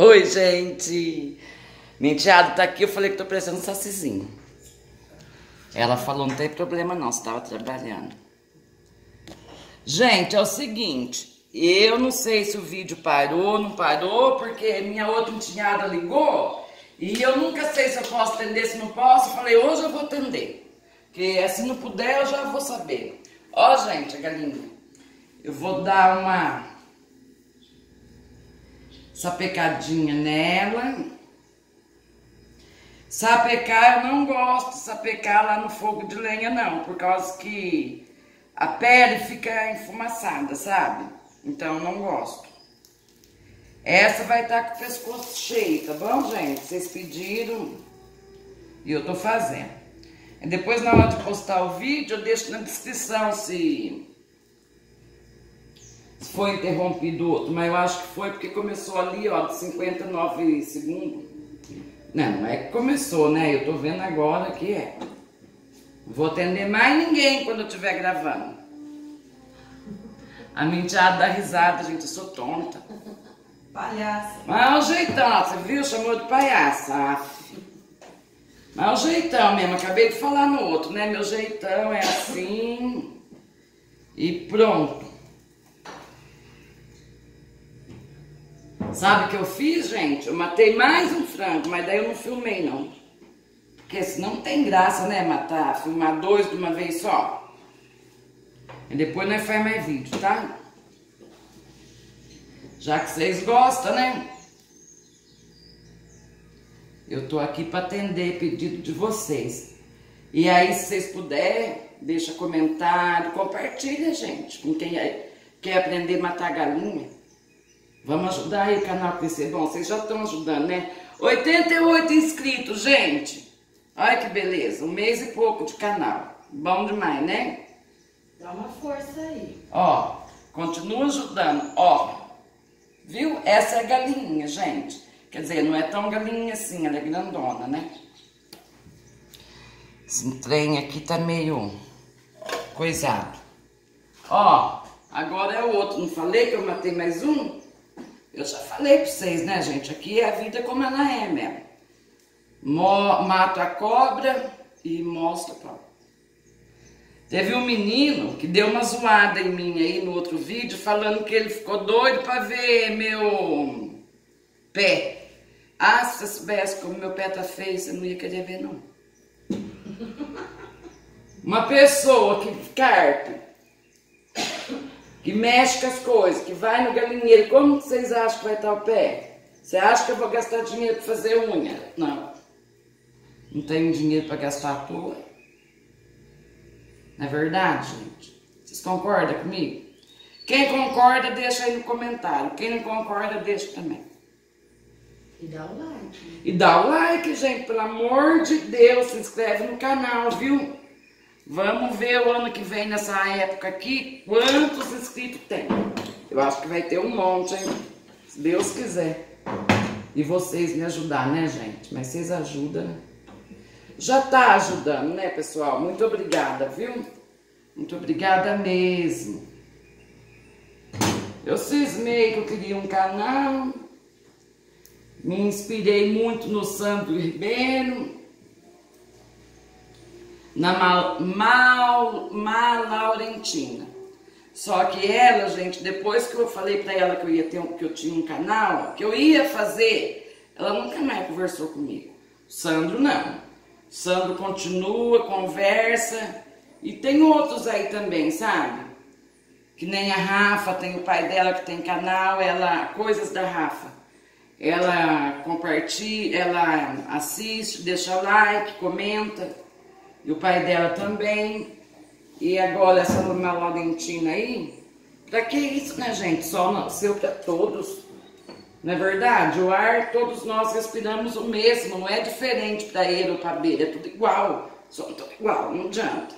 Oi, gente. Minha enteada tá aqui, eu falei que tô precisando um sacizinho. Ela falou, não tem problema não, você tava trabalhando. Gente, é o seguinte, eu não sei se o vídeo parou, não parou, porque minha outra enteada ligou e eu nunca sei se eu posso atender, se não posso. Falei, hoje eu vou atender. Porque se não puder, eu já vou saber. Ó, gente, a galinha. Eu vou dar uma sapecadinha nela. Sapecar eu não gosto sapecar lá no fogo de lenha não, por causa que a pele fica enfumaçada, sabe? Então eu não gosto. Essa vai estar tá com o pescoço cheio, tá bom, gente? Vocês pediram e eu tô fazendo. Depois, na hora de postar o vídeo, eu deixo na descrição se, se foi interrompido outro. Mas eu acho que foi porque começou ali, ó, de 59 segundos. Não, não é que começou, né? Eu tô vendo agora que é. Não vou atender mais ninguém quando eu estiver gravando. A menteada dá risada, gente, eu sou tonta. Palhaça. Mas é o jeitão, você viu? Chamou de palhaça. Mas é o jeitão mesmo, acabei de falar no outro, né? Meu jeitão é assim. E pronto. Sabe o que eu fiz, gente? Eu matei mais um frango, mas daí eu não filmei, não. Porque senão não tem graça, né, matar, filmar dois de uma vez só. E depois nós faz mais vídeo, tá? Já que vocês gostam, né? Eu tô aqui para atender pedido de vocês. E aí, se vocês puderem, deixa comentário, compartilha, gente, com quem é, quer aprender a matar galinha. Vamos ajudar aí o canal a crescer. Bom, vocês já estão ajudando, né? 88 inscritos, gente. Olha que beleza, um mês e pouco de canal. Bom demais, né? Dá uma força aí. Ó, continua ajudando. Ó, Viu? Essa é a galinha, gente. Quer dizer, não é tão galinha assim, ela é grandona, né? Esse trem aqui tá meio coisado. Ó, agora é o outro. Não falei que eu matei mais um? Eu já falei pra vocês, né, gente? Aqui é a vida como ela é mesmo. Mo mato a cobra e mostro pra Teve um menino que deu uma zoada em mim aí no outro vídeo, falando que ele ficou doido para ver meu pé. Ah, se você soubesse como meu pé tá feio, você não ia querer ver, não. Uma pessoa que carta, que mexe com as coisas, que vai no galinheiro, como vocês acham que vai estar o pé? Você acha que eu vou gastar dinheiro para fazer unha? Não. Não tenho dinheiro para gastar à toa. Não é verdade, gente? Vocês concordam comigo? Quem concorda, deixa aí no comentário. Quem não concorda, deixa também. E dá o like. E dá o like, gente. Pelo amor de Deus, se inscreve no canal, viu? Vamos ver o ano que vem, nessa época aqui, quantos inscritos tem. Eu acho que vai ter um monte, hein? Se Deus quiser. E vocês me ajudar, né, gente? Mas vocês ajudam, já está ajudando, né, pessoal? Muito obrigada, viu? Muito obrigada mesmo. Eu cismei que eu queria um canal, me inspirei muito no Sandro Ribeiro, na Mal, Mal, Mal Laurentina. Só que ela, gente, depois que eu falei para ela que eu ia ter que eu tinha um canal, que eu ia fazer, ela nunca mais conversou comigo. Sandro não. Sandro continua, conversa. E tem outros aí também, sabe? Que nem a Rafa, tem o pai dela que tem canal, ela. Coisas da Rafa. Ela compartilha, ela assiste, deixa like, comenta. E o pai dela também. E agora essa Luna Laurentina aí. Pra que isso, né, gente? Só nasceu pra todos. Não é verdade? O ar, todos nós respiramos o mesmo, não é diferente para ele ou para abelha, é tudo igual. Somos tudo igual, não adianta.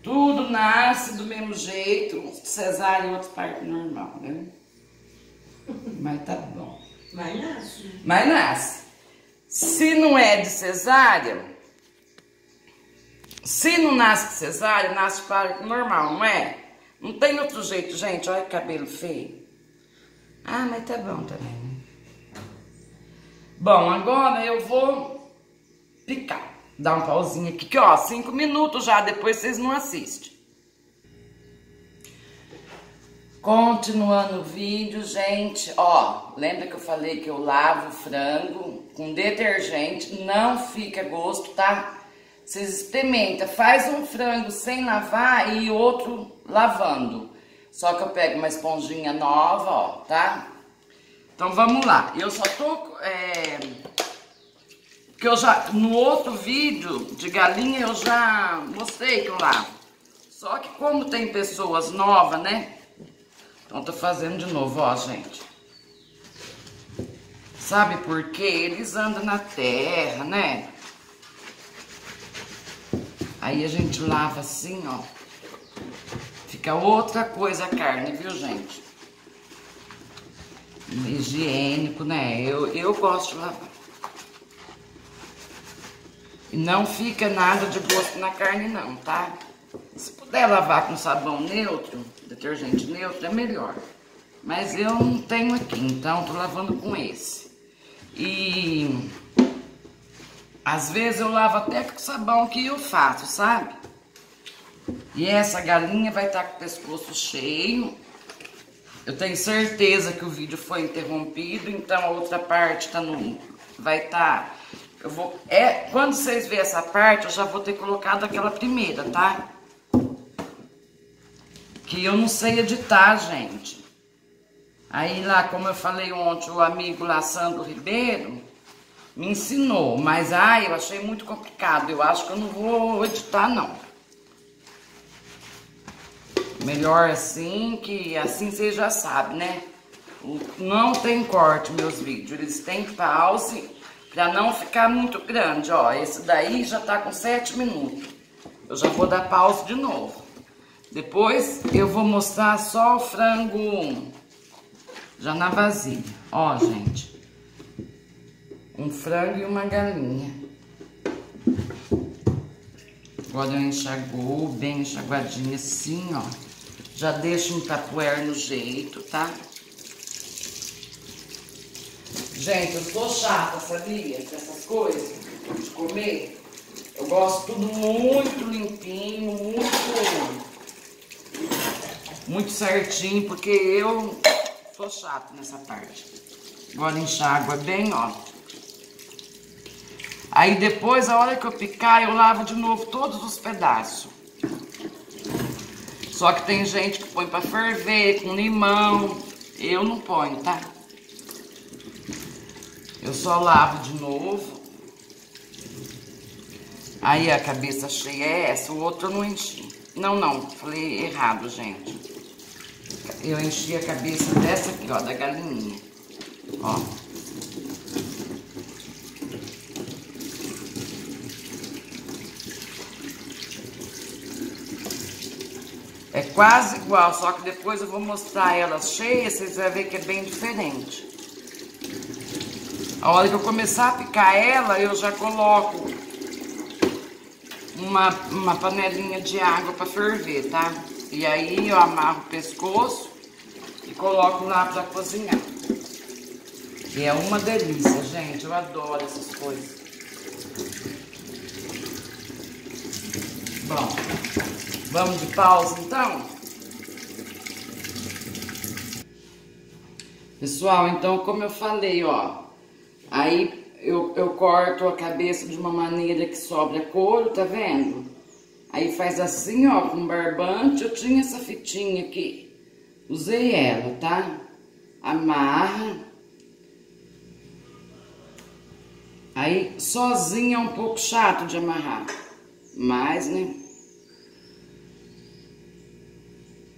Tudo nasce do mesmo jeito, uns cesárea e outros parto normal, né? Mas tá bom. Mas nasce. Mas nasce. Se não é de cesárea, se não nasce de cesárea, nasce parto normal, não é? Não tem outro jeito, gente. Olha que cabelo feio. Ah, mas tá bom também. né? Bom, agora eu vou picar. Dar um pauzinho aqui, que ó, cinco minutos já, depois vocês não assistem. Continuando o vídeo, gente, ó, lembra que eu falei que eu lavo o frango com detergente, não fica gosto, tá? Vocês experimentam, faz um frango sem lavar e outro lavando. Só que eu pego uma esponjinha nova, ó, tá? Então vamos lá, eu só tô, é, que eu já, no outro vídeo de galinha eu já mostrei que eu lavo. Só que como tem pessoas novas, né? Então tô fazendo de novo, ó, gente. Sabe por quê? Eles andam na terra, né? Aí a gente lava assim, ó. Fica outra coisa a carne, viu, gente? Higiênico, né? Eu, eu gosto de lavar. E não fica nada de gosto na carne, não, tá? Se puder lavar com sabão neutro, detergente neutro, é melhor. Mas eu não tenho aqui, então tô lavando com esse. E às vezes eu lavo até com sabão que eu faço, sabe? E essa galinha vai estar com o pescoço cheio. Eu tenho certeza que o vídeo foi interrompido, então a outra parte tá no vai estar eu vou é quando vocês verem essa parte, eu já vou ter colocado aquela primeira, tá? Que eu não sei editar, gente. Aí lá, como eu falei ontem, o amigo lá, Sandro Ribeiro, me ensinou. Mas, ai, eu achei muito complicado. Eu acho que eu não vou editar, não. Melhor assim, que assim você já sabe, né? Não tem corte meus vídeos. Eles têm pause pra não ficar muito grande. Ó, esse daí já tá com 7 minutos. Eu já vou dar pause de novo. Depois eu vou mostrar só o frango já na vasilha. Ó, gente. Um frango e uma galinha. Agora eu enxagou, bem enxaguadinho assim, ó. Já deixo um tapuer no jeito, tá? Gente, eu sou chata, sabia? Com essas coisas de comer. Eu gosto tudo muito limpinho, muito muito certinho, porque eu sou chato nessa parte. Agora enxágua bem, ó. Aí depois, a hora que eu picar, eu lavo de novo todos os pedaços. Só que tem gente que põe pra ferver com limão. Eu não ponho, tá? Eu só lavo de novo. Aí a cabeça cheia é essa, o outro eu não enchi. Não, não, falei errado, gente. Eu enchi a cabeça dessa aqui, ó, da galinha. Ó. É quase igual, só que depois eu vou mostrar elas cheias, vocês vão ver que é bem diferente. A hora que eu começar a picar ela, eu já coloco uma, uma panelinha de água para ferver, tá? E aí eu amarro o pescoço e coloco lá para cozinhar. E é uma delícia, gente. Eu adoro essas coisas. Bom, vamos de pausa então? Pessoal, então como eu falei, ó, aí eu, eu corto a cabeça de uma maneira que sobra couro, tá vendo? Aí faz assim, ó, com barbante, eu tinha essa fitinha aqui, usei ela, tá? Amarra. Aí, sozinha é um pouco chato de amarrar, mas, né?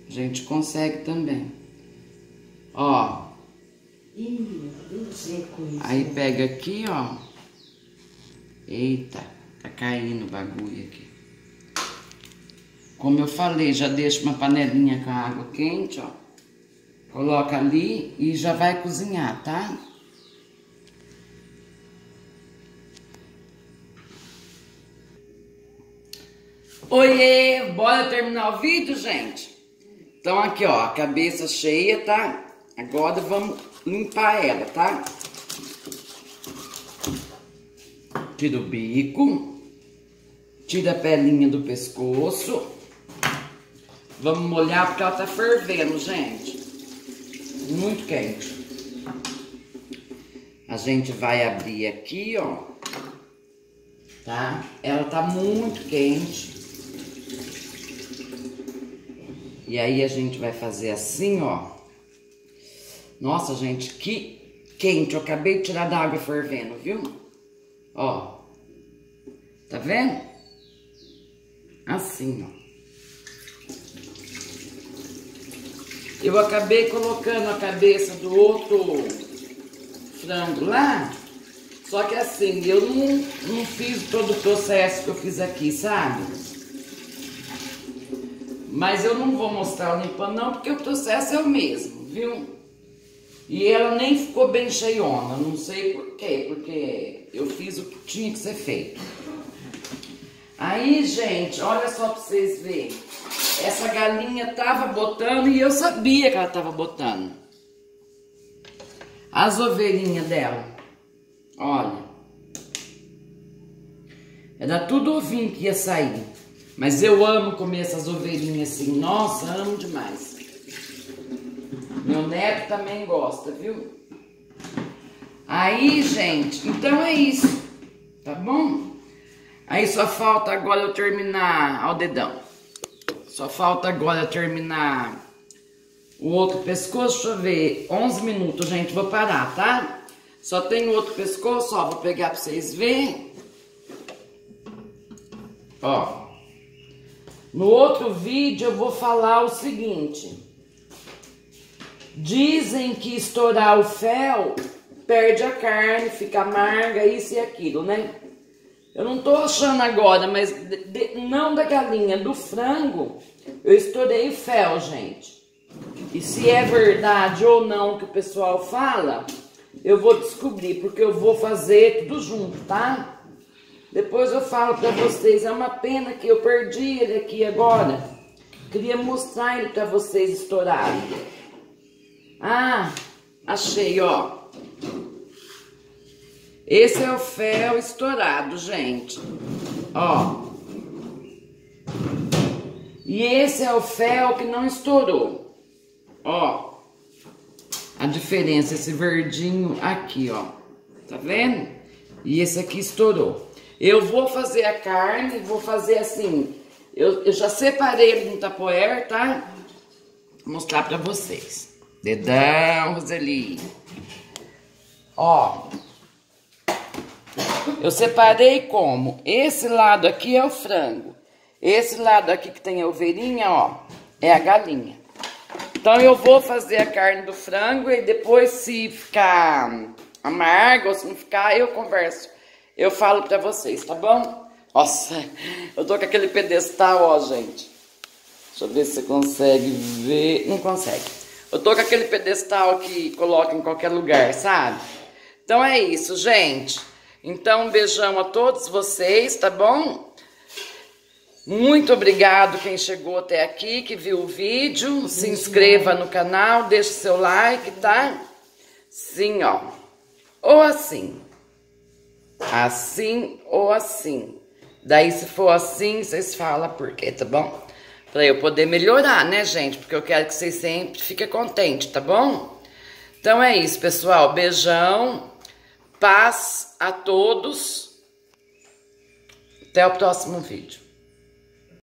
A gente consegue também. Ó. Isso. Aí pega aqui, ó. Eita, tá caindo o bagulho aqui. Como eu falei, já deixa uma panelinha com água quente, ó. Coloca ali e já vai cozinhar, tá? Oiê, bora terminar o vídeo, gente? Então aqui, ó, a cabeça cheia, tá? Agora vamos limpar ela, tá? Tira o bico. Tira a pelinha do pescoço. Vamos molhar porque ela tá fervendo, gente. Muito quente. A gente vai abrir aqui, ó. Tá? Ela tá muito quente. E aí a gente vai fazer assim, ó. Nossa, gente, que quente. Eu acabei de tirar da água fervendo, viu? Ó. Tá vendo? Assim, ó. Eu acabei colocando a cabeça do outro frango lá. Só que assim, eu não, não fiz todo o processo que eu fiz aqui, sabe? Mas eu não vou mostrar o limpando não, porque o processo é o mesmo, viu? E ela nem ficou bem cheiona, não sei por quê, porque eu fiz o que tinha que ser feito. Aí, gente, olha só pra vocês verem. Essa galinha tava botando e eu sabia que ela tava botando. As ovelhinhas dela. Olha. Era tudo ovinho que ia sair. Mas eu amo comer essas ovelhinhas assim. Nossa, amo demais. Meu neto também gosta, viu? Aí, gente, então é isso. Tá bom? Aí só falta agora eu terminar ao dedão. Só falta agora terminar o outro pescoço. Deixa eu ver. 11 minutos, gente. Vou parar, tá? Só tem o outro pescoço, ó. Vou pegar pra vocês verem. Ó. No outro vídeo eu vou falar o seguinte. Dizem que estourar o fel perde a carne, fica amarga, isso e aquilo, né? Eu não tô achando agora, mas de, de, não da galinha, do frango, eu estourei fel, gente. E se é verdade ou não que o pessoal fala, eu vou descobrir, porque eu vou fazer tudo junto, tá? Depois eu falo pra vocês, é uma pena que eu perdi ele aqui agora. Queria mostrar ele pra vocês estourado. Ah, achei, ó. Esse é o fel estourado, gente. Ó. E esse é o fel que não estourou. Ó. A diferença, esse verdinho aqui, ó. Tá vendo? E esse aqui estourou. Eu vou fazer a carne, vou fazer assim. Eu, eu já separei ele no tapoer, tá? Vou mostrar pra vocês. Dedão, Roseli. Ó. Eu separei como? Esse lado aqui é o frango. Esse lado aqui que tem a ovelhinha, ó, é a galinha. Então eu vou fazer a carne do frango e depois se ficar amarga ou se não ficar, eu converso. Eu falo pra vocês, tá bom? Nossa, eu tô com aquele pedestal, ó, gente. Deixa eu ver se você consegue ver. Não consegue. Eu tô com aquele pedestal que coloca em qualquer lugar, sabe? Então é isso, gente. Então, um beijão a todos vocês, tá bom? Muito obrigado quem chegou até aqui, que viu o vídeo. Se inscreva no canal, deixe seu like, tá? Sim, ó. Ou assim. Assim ou assim. Daí, se for assim, vocês falam por quê, tá bom? Pra eu poder melhorar, né, gente? Porque eu quero que vocês sempre fiquem contentes, tá bom? Então é isso, pessoal. Beijão. Paz a todos. Até o próximo vídeo.